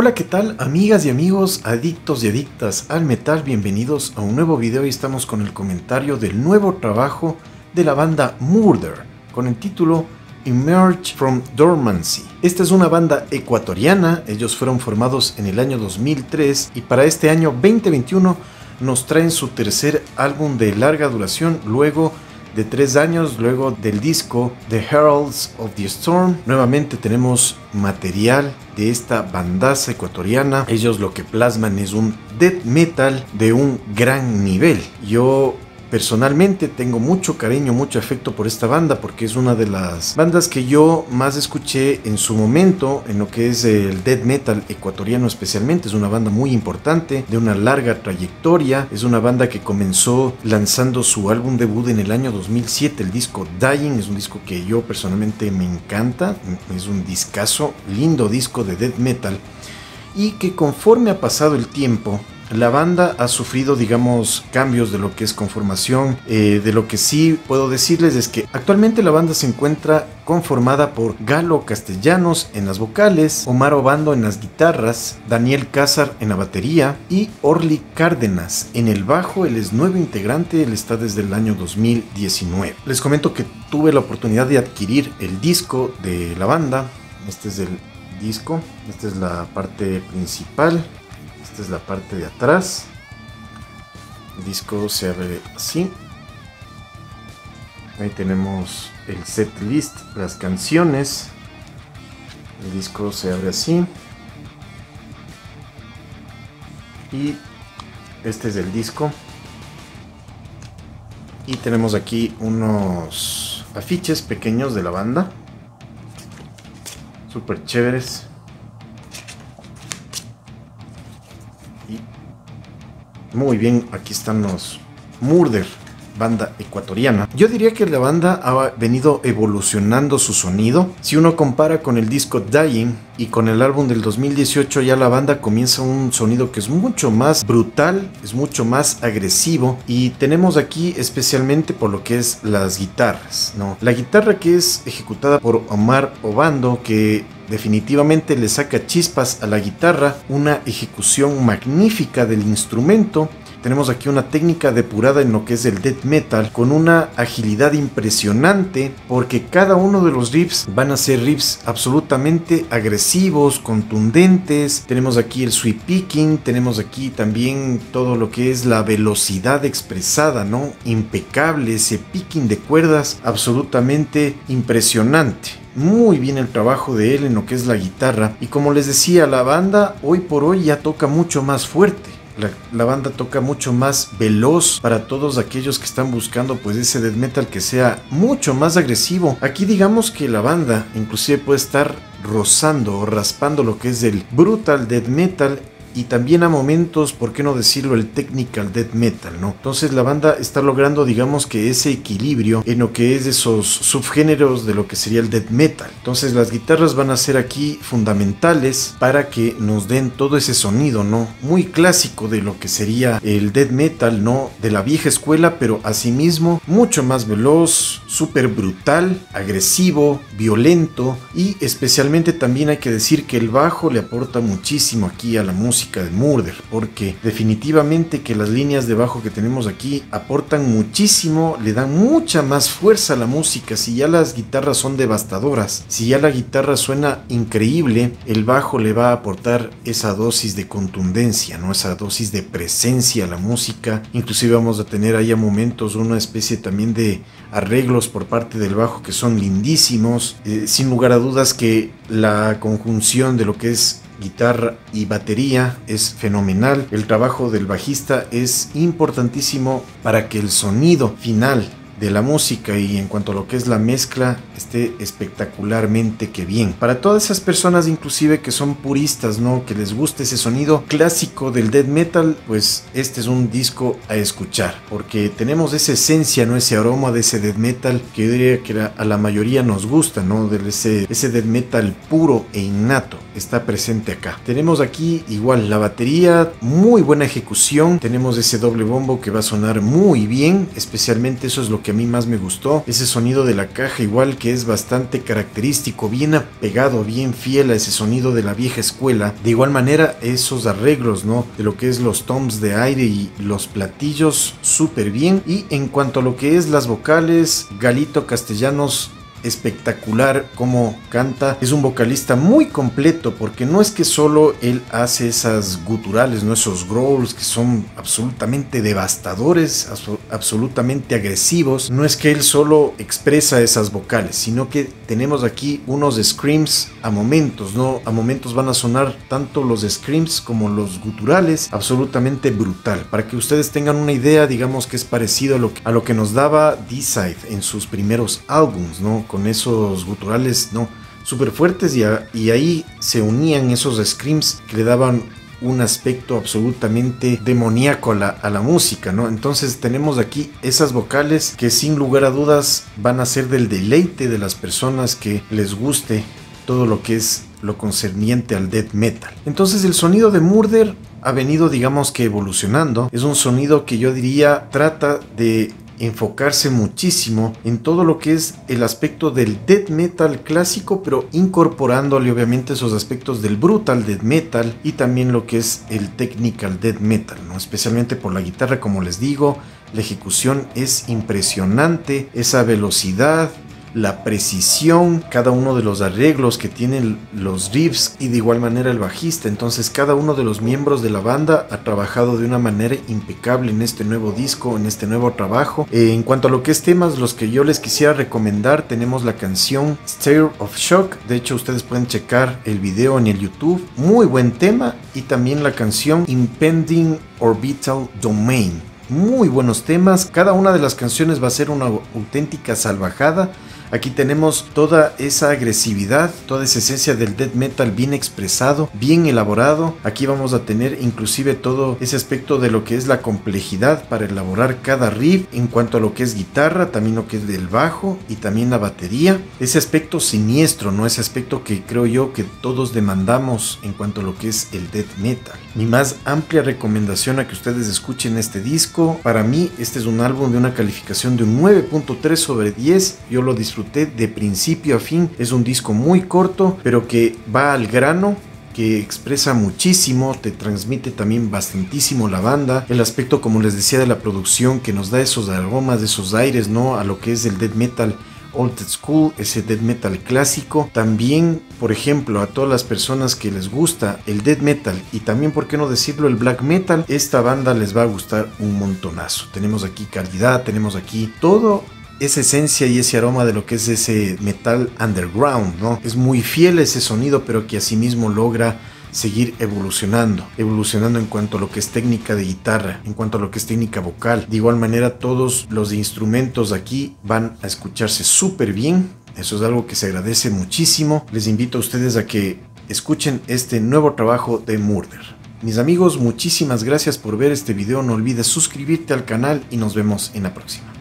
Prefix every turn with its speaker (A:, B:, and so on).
A: Hola, ¿qué tal amigas y amigos, adictos y adictas al metal? Bienvenidos a un nuevo video y estamos con el comentario del nuevo trabajo de la banda Murder con el título Emerge from Dormancy. Esta es una banda ecuatoriana, ellos fueron formados en el año 2003 y para este año 2021 nos traen su tercer álbum de larga duración luego tres años luego del disco The Heralds of the Storm. Nuevamente tenemos material de esta bandaza ecuatoriana. Ellos lo que plasman es un death metal de un gran nivel. Yo Personalmente tengo mucho cariño, mucho afecto por esta banda porque es una de las bandas que yo más escuché en su momento en lo que es el death metal ecuatoriano especialmente. Es una banda muy importante, de una larga trayectoria. Es una banda que comenzó lanzando su álbum debut en el año 2007, el disco Dying. Es un disco que yo personalmente me encanta. Es un discazo, lindo disco de death metal. Y que conforme ha pasado el tiempo, la banda ha sufrido, digamos, cambios de lo que es conformación. Eh, de lo que sí puedo decirles es que actualmente la banda se encuentra conformada por Galo Castellanos en las vocales, Omar Obando en las guitarras, Daniel Cázar en la batería y Orly Cárdenas en el bajo. Él es nuevo integrante, él está desde el año 2019. Les comento que tuve la oportunidad de adquirir el disco de la banda. Este es el disco, esta es la parte principal esta es la parte de atrás. El disco se abre así. Ahí tenemos el set list, las canciones. El disco se abre así. Y este es el disco. Y tenemos aquí unos afiches pequeños de la banda. Super chéveres. Muy bien, aquí están los Murder, banda ecuatoriana. Yo diría que la banda ha venido evolucionando su sonido. Si uno compara con el disco Dying y con el álbum del 2018, ya la banda comienza un sonido que es mucho más brutal, es mucho más agresivo. Y tenemos aquí especialmente por lo que es las guitarras, ¿no? La guitarra que es ejecutada por Omar Obando, que definitivamente le saca chispas a la guitarra, una ejecución magnífica del instrumento. Tenemos aquí una técnica depurada en lo que es el death metal con una agilidad impresionante porque cada uno de los riffs van a ser riffs absolutamente agresivos, contundentes. Tenemos aquí el sweep picking, tenemos aquí también todo lo que es la velocidad expresada, ¿no? Impecable, ese picking de cuerdas absolutamente impresionante muy bien el trabajo de él en lo que es la guitarra. Y como les decía, la banda hoy por hoy ya toca mucho más fuerte. La, banda toca mucho más veloz para todos aquellos que están buscando pues ese death metal que sea mucho más agresivo. Aquí digamos que la banda inclusive puede estar rozando o raspando lo que es el brutal death metal y también a momentos, por qué no decirlo, el technical death metal, ¿no? Entonces la banda está logrando, digamos que ese equilibrio en lo que es esos subgéneros de lo que sería el death metal. Entonces las guitarras van a ser aquí fundamentales para que nos den todo ese sonido, ¿no? Muy clásico de lo que sería el death metal, ¿no? De la vieja escuela, pero asimismo mucho más veloz, súper brutal, agresivo, violento y especialmente también hay que decir que el bajo le aporta muchísimo aquí a la música de Murder, porque definitivamente que las líneas de bajo que tenemos aquí aportan muchísimo, le dan mucha más fuerza a la música. Si ya las guitarras son devastadoras, si ya la guitarra suena increíble, el bajo le va a aportar esa dosis de contundencia, ¿no? esa dosis de presencia a la música. Inclusive vamos a tener ahí a momentos una especie también de arreglos por parte del bajo que son lindísimos. Eh, sin lugar a dudas que la conjunción de lo que es guitarra y batería es fenomenal. El trabajo del bajista es importantísimo para que el sonido final de la música y en cuanto a lo que es la mezcla esté espectacularmente que bien. Para todas esas personas inclusive que son puristas, ¿no? Que les guste ese sonido clásico del death metal, pues este es un disco a escuchar porque tenemos esa esencia, ¿no? Ese aroma de ese death metal que yo diría que a la mayoría nos gusta, ¿no? De ese, ese death metal puro e innato está presente acá. Tenemos aquí igual la batería, muy buena ejecución, tenemos ese doble bombo que va a sonar muy bien, especialmente eso es lo que que a mí más me gustó. Ese sonido de la caja igual que es bastante característico, bien apegado, bien fiel a ese sonido de la vieja escuela. De igual manera, esos arreglos, ¿no? De lo que es los toms de aire y los platillos, súper bien. Y en cuanto a lo que es las vocales, Galito Castellanos espectacular como canta. Es un vocalista muy completo porque no es que solo él hace esas guturales, no esos growls que son absolutamente devastadores, absolutamente agresivos. No es que él solo expresa esas vocales, sino que tenemos aquí unos screams a momentos, ¿no? A momentos van a sonar tanto los screams como los guturales, absolutamente brutal. Para que ustedes tengan una idea, digamos que es parecido a lo que, a lo que nos daba D-Side en sus primeros álbums, ¿no? con esos guturales, no, súper fuertes y, ahí se unían esos screams que le daban un aspecto absolutamente demoníaco a la, a la, música, ¿no? Entonces tenemos aquí esas vocales que sin lugar a dudas van a ser del deleite de las personas que les guste todo lo que es lo concerniente al death metal. Entonces el sonido de Murder ha venido digamos que evolucionando. Es un sonido que yo diría trata de enfocarse muchísimo en todo lo que es el aspecto del death metal clásico, pero incorporándole obviamente esos aspectos del brutal death metal y también lo que es el technical death metal, ¿no? especialmente por la guitarra, como les digo, la ejecución es impresionante, esa velocidad, la precisión, cada uno de los arreglos que tienen los riffs y de igual manera el bajista. Entonces cada uno de los miembros de la banda ha trabajado de una manera impecable en este nuevo disco, en este nuevo trabajo. Eh, en cuanto a lo que es temas, los que yo les quisiera recomendar, tenemos la canción Stare of Shock. De hecho, ustedes pueden checar el video en el YouTube. Muy buen tema. Y también la canción Impending Orbital Domain muy buenos temas. Cada una de las canciones va a ser una auténtica salvajada. Aquí tenemos toda esa agresividad, toda esa esencia del death metal bien expresado, bien elaborado. Aquí vamos a tener inclusive todo ese aspecto de lo que es la complejidad para elaborar cada riff en cuanto a lo que es guitarra, también lo que es del bajo y también la batería. Ese aspecto siniestro, ¿no? Ese aspecto que creo yo que todos demandamos en cuanto a lo que es el death metal. Mi más amplia recomendación a que ustedes escuchen este disco. Para mí este es un álbum de una calificación de un 9.3 sobre 10. Yo lo disfruto de principio a fin. Es un disco muy corto, pero que va al grano que expresa muchísimo, te transmite también bastantísimo la banda, el aspecto como les decía de la producción que nos da esos aromas, esos aires, ¿no? A lo que es el death metal old school, ese death metal clásico. También, por ejemplo, a todas las personas que les gusta el death metal y también, por qué no decirlo, el black metal, esta banda les va a gustar un montonazo. Tenemos aquí calidad, tenemos aquí todo esa esencia y ese aroma de lo que es ese metal underground, ¿no? Es muy fiel ese sonido, pero que asimismo logra seguir evolucionando, evolucionando en cuanto a lo que es técnica de guitarra, en cuanto a lo que es técnica vocal. De igual manera, todos los instrumentos aquí van a escucharse súper bien. Eso es algo que se agradece muchísimo. Les invito a ustedes a que escuchen este nuevo trabajo de Murder. Mis amigos, muchísimas gracias por ver este video. No olvides suscribirte al canal y nos vemos en la próxima.